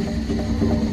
Out, motherfucker.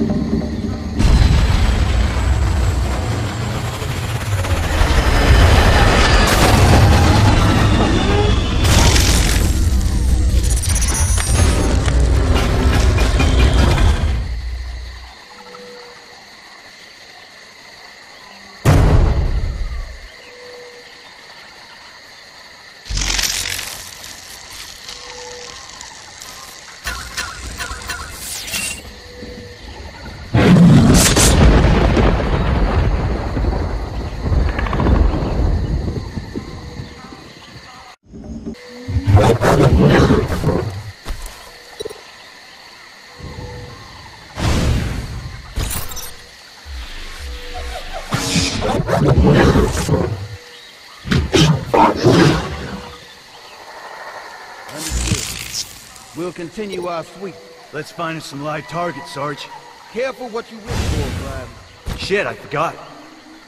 We'll continue our sweep. Let's find us some live targets, Sarge. Careful what you wish for, Clive. Shit, I forgot.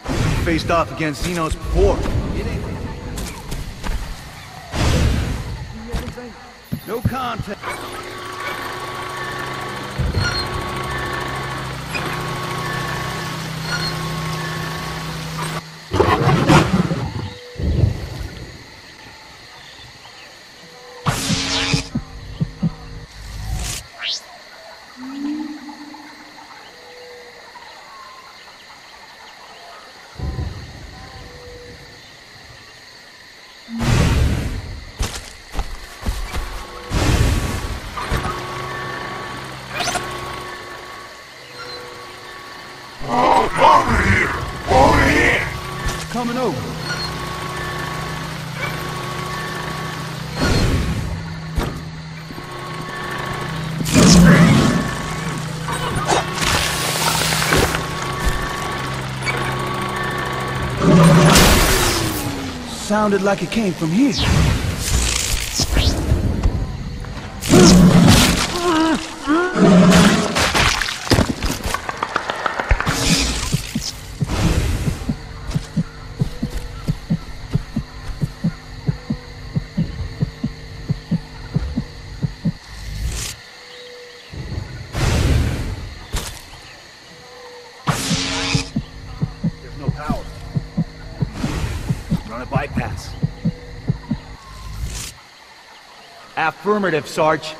We faced off against Xenos before. It ain't... No contact. Coming over. Sounded like it came from here. Bypass. Affirmative, Sarge.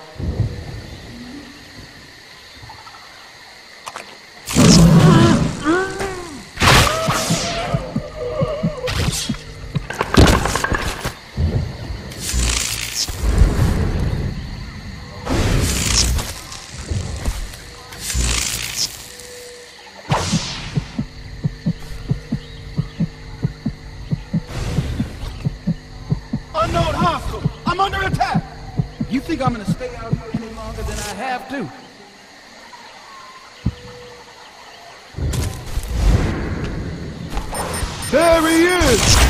Think I'm gonna stay out here any longer than I have to? There he is!